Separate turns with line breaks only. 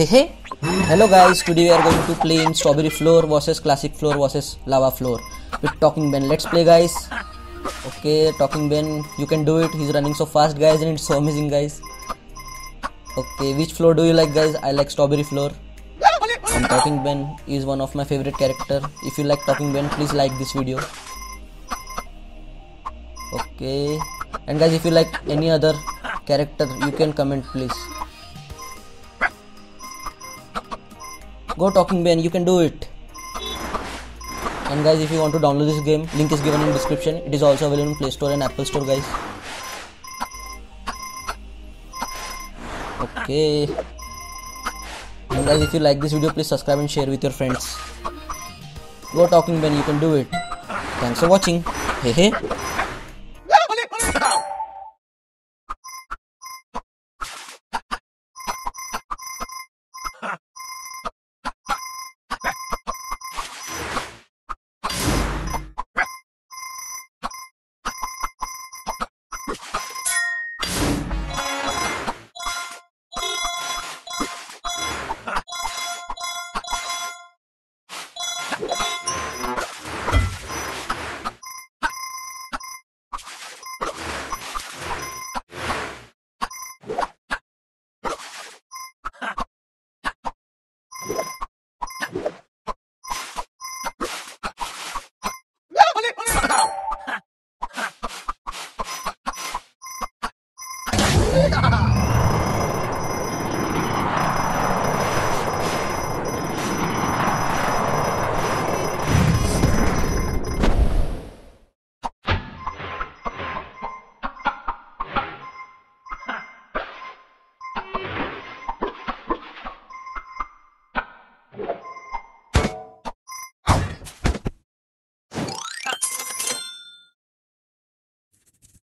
Hey hey! Hello guys, today we are going to play in Strawberry Floor versus Classic Floor versus Lava Floor with Talking Ben. Let's play guys. Okay, Talking Ben, you can do it. He's running so fast guys and it's so amazing guys. Okay, which floor do you like guys? I like Strawberry Floor. And Talking Ben is one of my favorite character. If you like Talking Ben, please like this video. Okay. And guys, if you like any other character, you can comment please. Go Talking Ben, you can do it. And guys, if you want to download this game, link is given in description. It is also available in Play Store and Apple Store, guys. Okay. And guys, if you like this video, please subscribe and share with your friends. Go Talking Ben, you can do it. Thanks for watching. Hey hey. Ha ha ha!